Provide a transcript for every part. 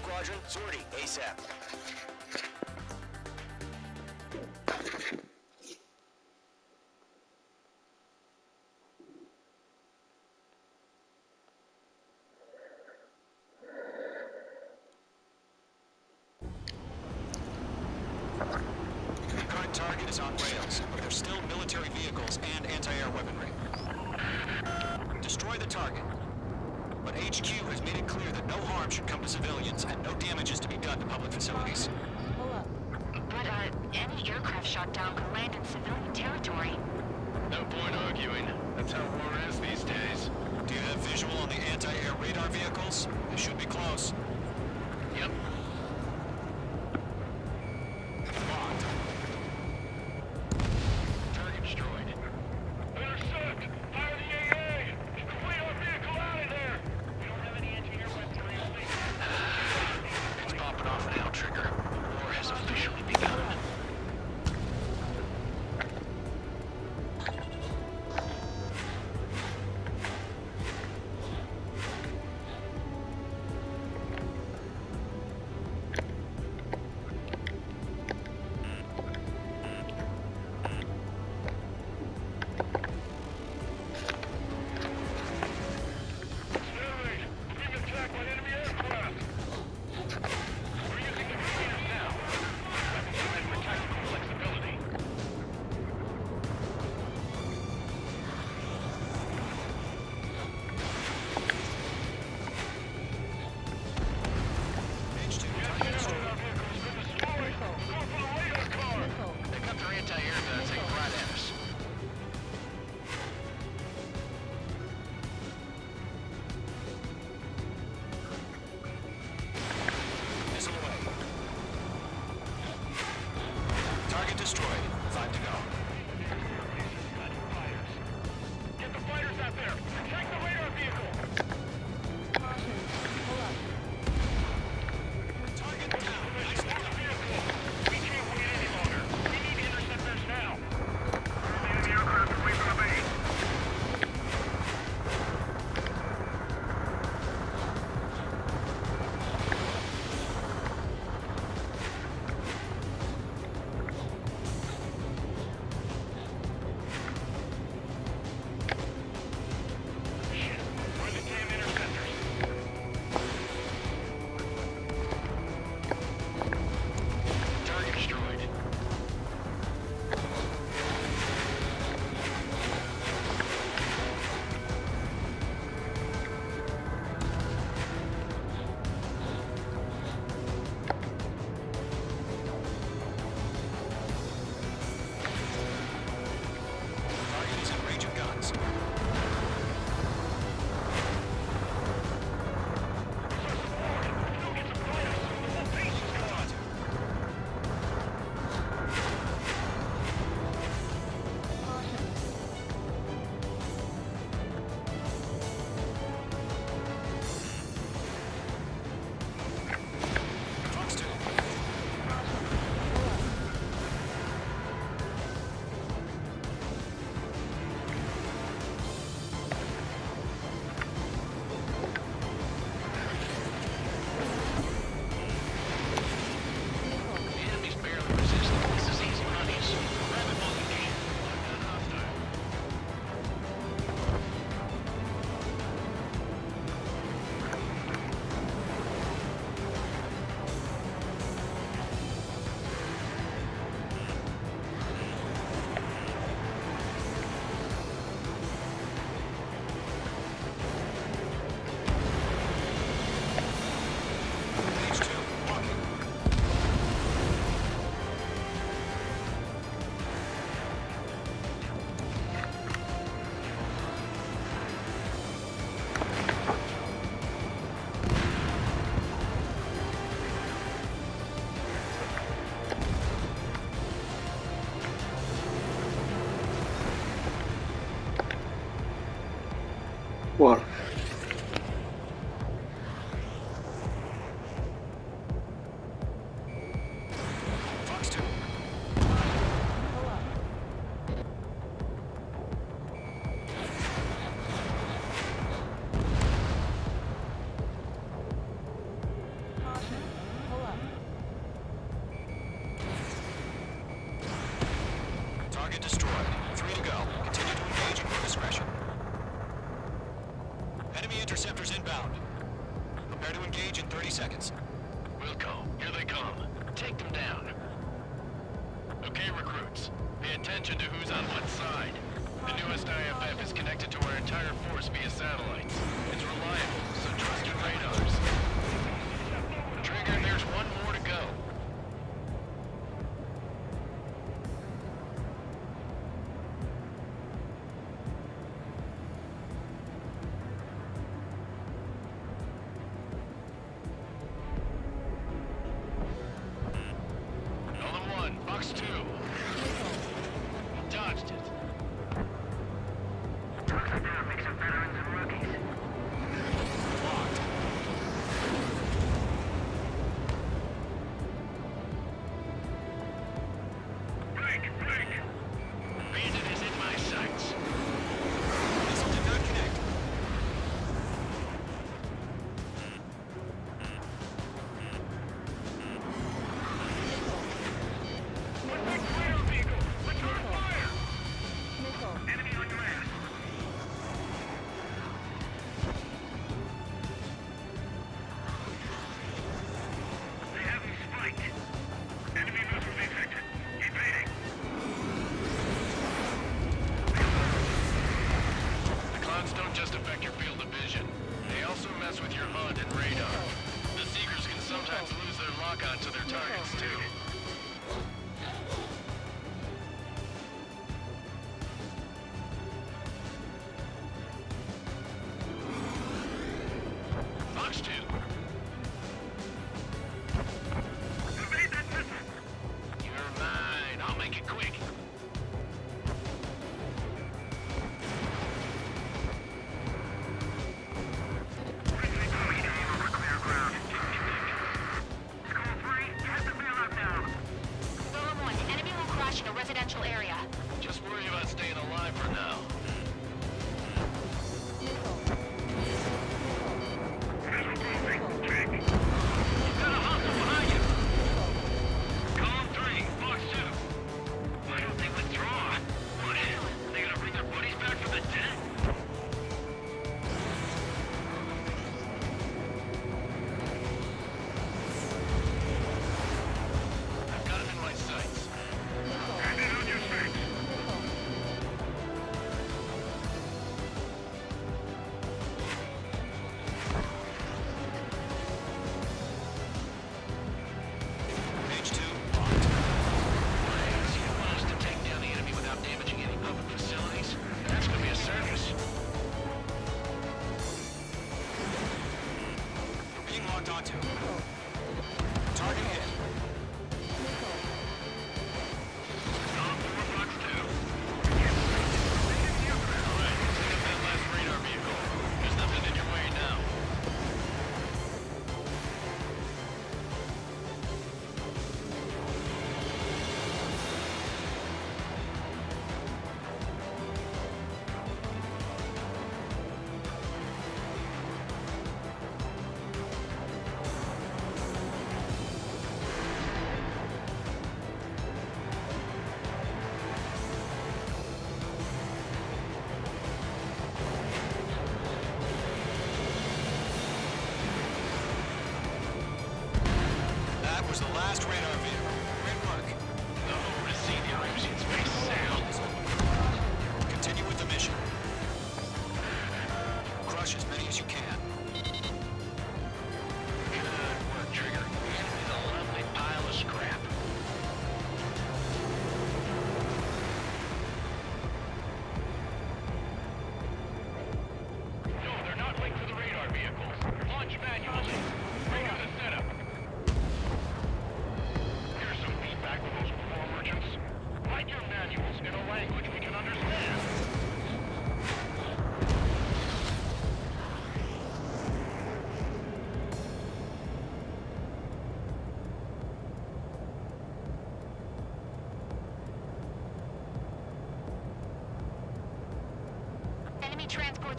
Squadron, sortie ASAP. Current target is on rails, but there's still military vehicles and anti-air weaponry. Destroy the target. But HQ has made it clear that no harm should come to civilians and no damage is to be done to public facilities. But, uh, any aircraft shot down could land in civilian territory. No point arguing. That's how war is these days. Do you have visual on the anti-air radar vehicles? work. Target destroyed. Three to go. Continue to engage at your discretion interceptors inbound. Prepare to engage in 30 seconds. Wilco, here they come. Take them down. Okay, recruits. Pay attention to who's on what side. The newest IFF is connected to our entire force via satellites. It's reliable,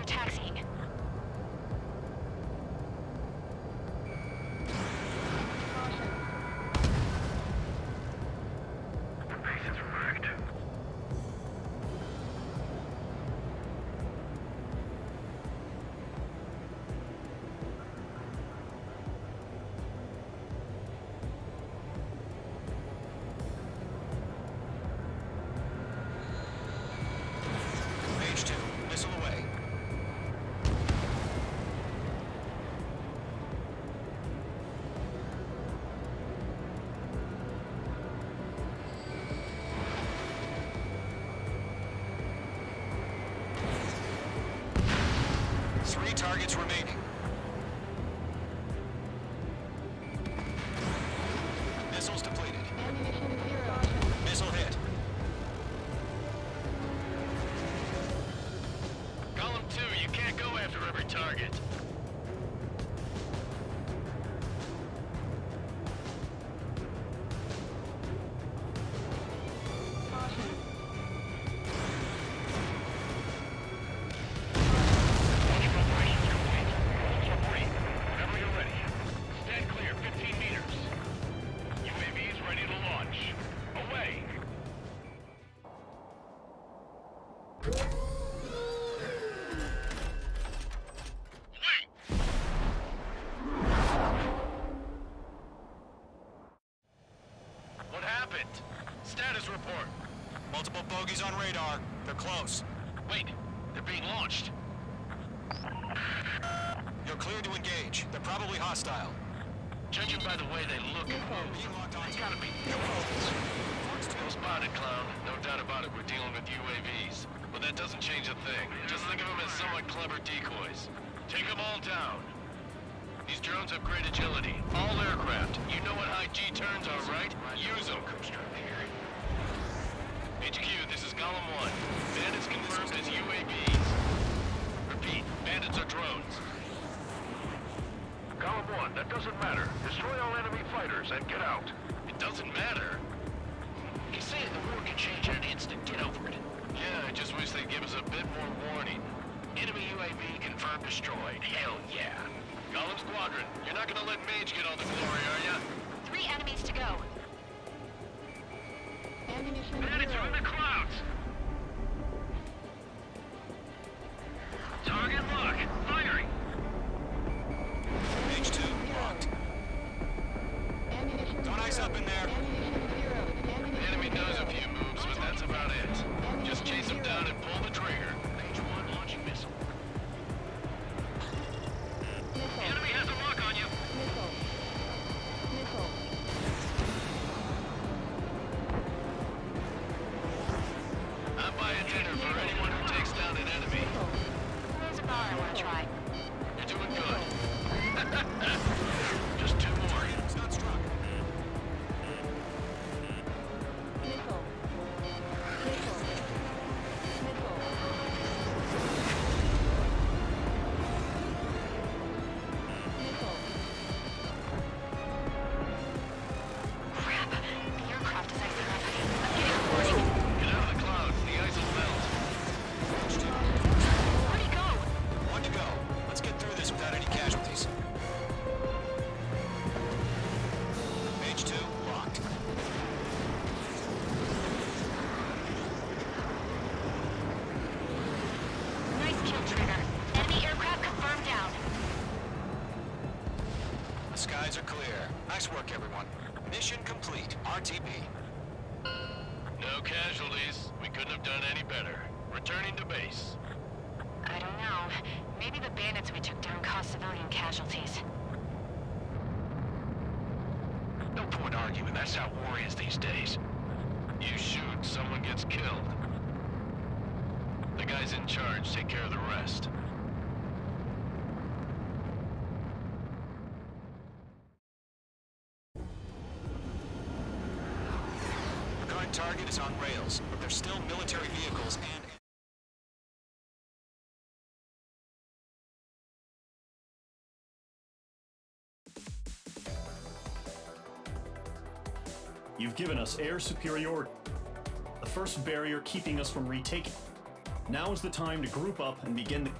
a taxi. Targets remaining. Hostile. Judging by the way they look, Being locked on. it's gotta be Well spotted, clown. No doubt about it, we're dealing with UAVs. But that doesn't change a thing. Just think of them as somewhat clever decoys. Take them all down. These drones have great agility. All aircraft. You know what high G turns are, right? Use them. HQ, this is Column 1. Bandits confirmed as UAVs. Dinner for anyone who takes down an enemy. There's a bar I want to try. You're doing good. Mission complete. RTB. No casualties. We couldn't have done any better. Returning to base. I don't know. Maybe the bandits we took down caused civilian casualties. No point arguing. That's how war is these days. You shoot, someone gets killed. The guys in charge take care of the rest. Target is on rails, but there's still military vehicles and... You've given us air superiority, the first barrier keeping us from retaking. Now is the time to group up and begin the